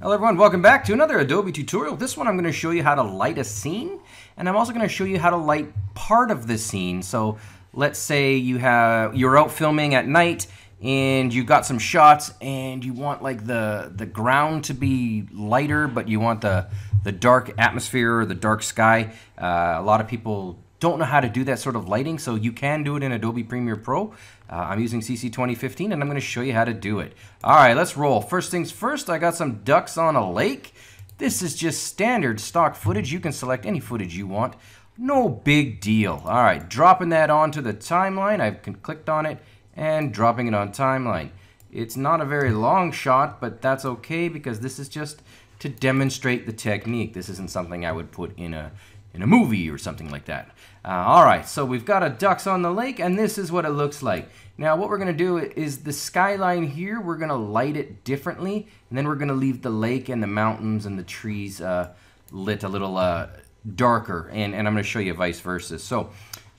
Hello everyone, welcome back to another Adobe tutorial. This one I'm going to show you how to light a scene, and I'm also going to show you how to light part of the scene. So let's say you have you're out filming at night and you got some shots and you want like the the ground to be lighter, but you want the the dark atmosphere or the dark sky. Uh, a lot of people don't know how to do that sort of lighting, so you can do it in Adobe Premiere Pro. Uh, I'm using CC 2015 and I'm going to show you how to do it. All right, let's roll. First things first, I got some ducks on a lake. This is just standard stock footage. You can select any footage you want. No big deal. All right, dropping that onto the timeline. I've clicked on it and dropping it on timeline. It's not a very long shot, but that's okay because this is just to demonstrate the technique. This isn't something I would put in a in a movie or something like that. Uh, all right, so we've got a ducks on the lake, and this is what it looks like. Now, what we're going to do is the skyline here, we're going to light it differently, and then we're going to leave the lake and the mountains and the trees uh, lit a little uh, darker, and, and I'm going to show you vice versa. So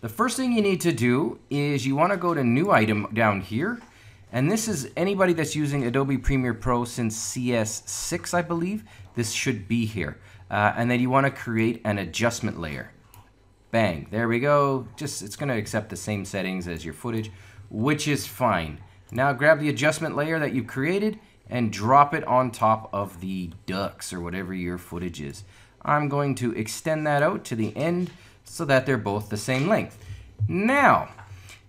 the first thing you need to do is you want to go to New Item down here, and this is anybody that's using Adobe Premiere Pro since CS6, I believe. This should be here. Uh, and then you want to create an adjustment layer. Bang, there we go. Just It's going to accept the same settings as your footage, which is fine. Now grab the adjustment layer that you've created and drop it on top of the ducks or whatever your footage is. I'm going to extend that out to the end so that they're both the same length. Now,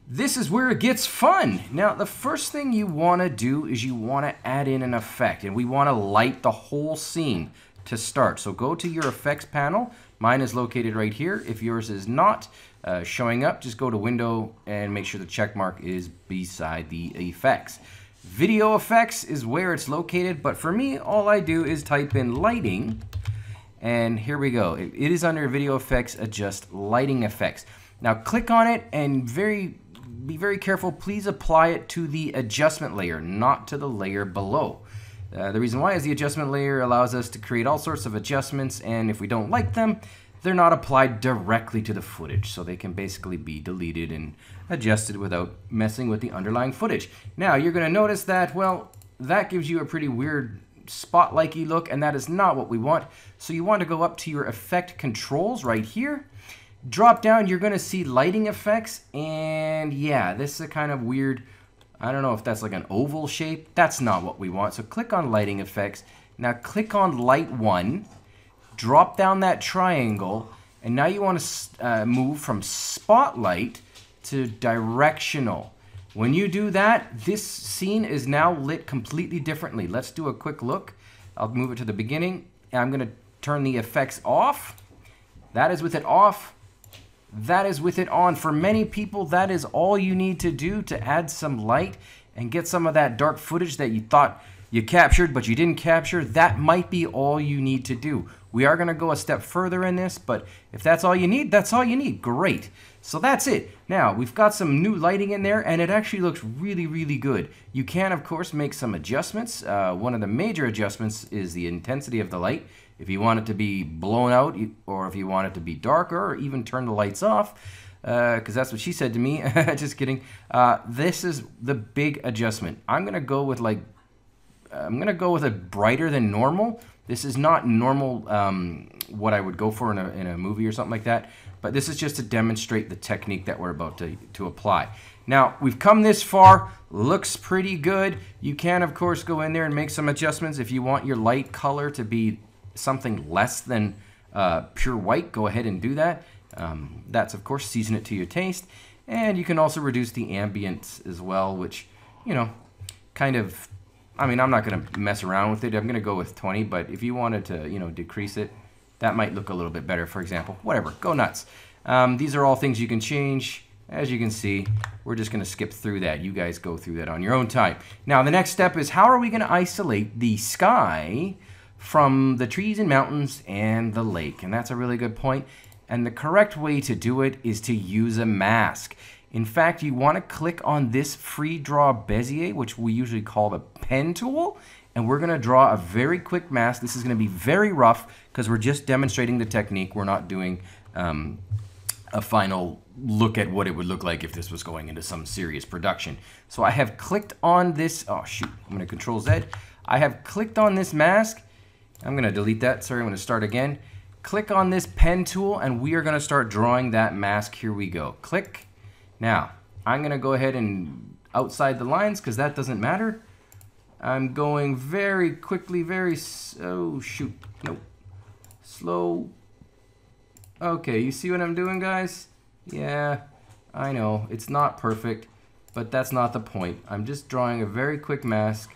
this is where it gets fun. Now, the first thing you want to do is you want to add in an effect, and we want to light the whole scene to start. So go to your effects panel. Mine is located right here. If yours is not uh, showing up, just go to window and make sure the check mark is beside the effects. Video effects is where it's located, but for me, all I do is type in lighting, and here we go. it is under video effects, adjust lighting effects. Now click on it and very be very careful. Please apply it to the adjustment layer, not to the layer below. Uh, the reason why is the adjustment layer allows us to create all sorts of adjustments and if we don't like them, they're not applied directly to the footage. So they can basically be deleted and adjusted without messing with the underlying footage. Now you're going to notice that, well, that gives you a pretty weird spotlighty look and that is not what we want. So you want to go up to your effect controls right here. Drop down, you're going to see lighting effects and yeah, this is a kind of weird I don't know if that's like an oval shape. That's not what we want. So click on lighting effects. Now click on light one, drop down that triangle, and now you want to uh, move from spotlight to directional. When you do that, this scene is now lit completely differently. Let's do a quick look. I'll move it to the beginning. I'm going to turn the effects off. That is with it off that is with it on. For many people, that is all you need to do to add some light and get some of that dark footage that you thought you captured but you didn't capture. That might be all you need to do. We are going to go a step further in this, but if that's all you need, that's all you need. Great. So that's it. Now, we've got some new lighting in there, and it actually looks really, really good. You can, of course, make some adjustments. Uh, one of the major adjustments is the intensity of the light. If you want it to be blown out, or if you want it to be darker, or even turn the lights off, because uh, that's what she said to me. Just kidding. Uh, this is the big adjustment. I'm gonna go with like, I'm gonna go with a brighter than normal. This is not normal um, what I would go for in a, in a movie or something like that, but this is just to demonstrate the technique that we're about to, to apply. Now, we've come this far, looks pretty good. You can, of course, go in there and make some adjustments if you want your light color to be something less than uh, pure white, go ahead and do that. Um, that's, of course, season it to your taste. And you can also reduce the ambience as well, which, you know, kind of, I mean, I'm not going to mess around with it. I'm going to go with 20, but if you wanted to, you know, decrease it, that might look a little bit better, for example. Whatever, go nuts. Um, these are all things you can change. As you can see, we're just going to skip through that. You guys go through that on your own time. Now, the next step is how are we going to isolate the sky from the trees and mountains and the lake. And that's a really good point. And the correct way to do it is to use a mask. In fact, you want to click on this free draw Bezier, which we usually call the pen tool, and we're going to draw a very quick mask. This is going to be very rough because we're just demonstrating the technique. We're not doing um, a final look at what it would look like if this was going into some serious production. So I have clicked on this, oh shoot, I'm going to control Z. I have clicked on this mask I'm going to delete that. Sorry, I'm to start again. Click on this pen tool and we are going to start drawing that mask. Here we go. Click. Now, I'm going to go ahead and outside the lines because that doesn't matter. I'm going very quickly, very, oh shoot, nope, slow. Okay, you see what I'm doing guys? Yeah, I know, it's not perfect, but that's not the point. I'm just drawing a very quick mask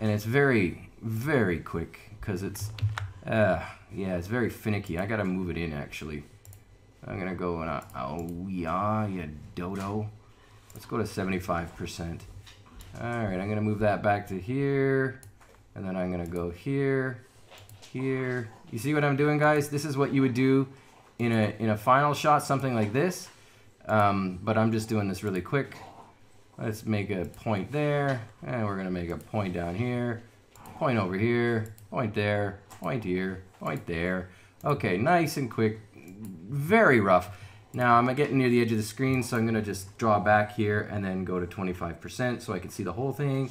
and it's very, very quick because it's, uh, yeah, it's very finicky. I gotta move it in actually. I'm gonna go in a, oh yeah, yeah, dodo. Let's go to 75%. All right, I'm gonna move that back to here, and then I'm gonna go here, here. You see what I'm doing, guys? This is what you would do in a in a final shot, something like this. Um, but I'm just doing this really quick. Let's make a point there, and we're gonna make a point down here, point over here, point there, point here, point there. Okay, nice and quick, very rough. Now I'm getting near the edge of the screen, so I'm gonna just draw back here and then go to 25% so I can see the whole thing.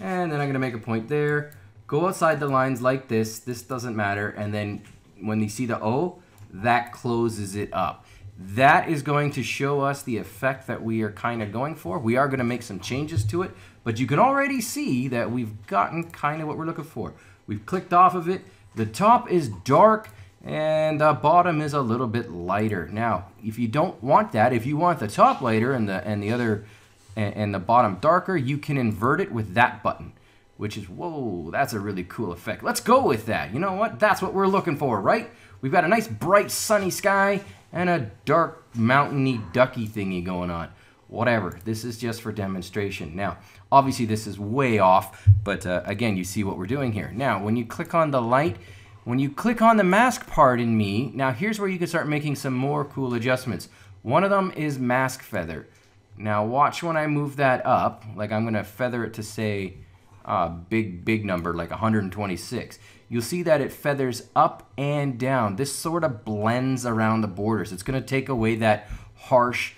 And then I'm gonna make a point there. Go outside the lines like this, this doesn't matter. And then when you see the O, that closes it up. That is going to show us the effect that we are kind of going for. We are gonna make some changes to it, but you can already see that we've gotten kind of what we're looking for. We've clicked off of it. The top is dark and the bottom is a little bit lighter. Now, if you don't want that, if you want the top lighter and the and the other and, and the bottom darker, you can invert it with that button, which is whoa, that's a really cool effect. Let's go with that. You know what? That's what we're looking for, right? We've got a nice bright sunny sky and a dark mountainy ducky thingy going on. Whatever. This is just for demonstration. Now, obviously this is way off, but uh, again, you see what we're doing here. Now, when you click on the light, when you click on the mask part in me, now here's where you can start making some more cool adjustments. One of them is mask feather. Now watch when I move that up, like I'm gonna feather it to say a uh, big, big number, like 126. You'll see that it feathers up and down. This sort of blends around the borders. It's gonna take away that harsh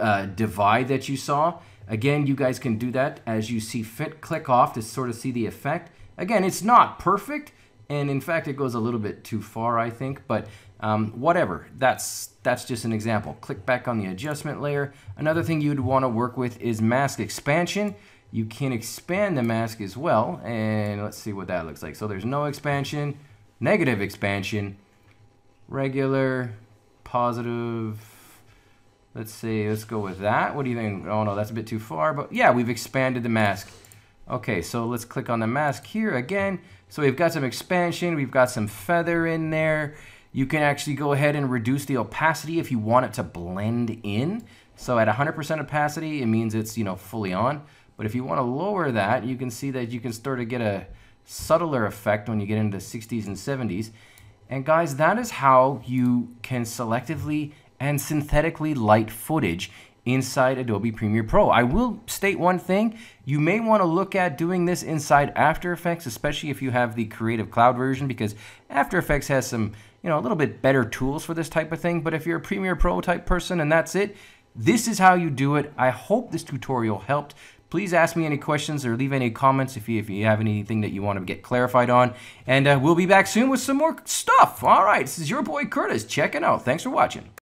uh, divide that you saw. Again, you guys can do that as you see fit. Click off to sort of see the effect. Again, it's not perfect, and in fact it goes a little bit too far I think but um, whatever that's that's just an example click back on the adjustment layer another thing you'd want to work with is mask expansion you can expand the mask as well and let's see what that looks like so there's no expansion negative expansion regular positive let's see let's go with that what do you think oh no that's a bit too far but yeah we've expanded the mask Okay, so let's click on the mask here again. So we've got some expansion, we've got some feather in there. You can actually go ahead and reduce the opacity if you want it to blend in. So at 100% opacity, it means it's, you know, fully on. But if you want to lower that, you can see that you can start to get a subtler effect when you get into the 60s and 70s. And guys, that is how you can selectively and synthetically light footage inside Adobe Premiere Pro. I will state one thing, you may want to look at doing this inside After Effects, especially if you have the Creative Cloud version, because After Effects has some, you know, a little bit better tools for this type of thing, but if you're a Premiere Pro type person and that's it, this is how you do it. I hope this tutorial helped. Please ask me any questions or leave any comments if you, if you have anything that you want to get clarified on. And uh, we'll be back soon with some more stuff. All right, this is your boy Curtis checking out. Thanks for watching.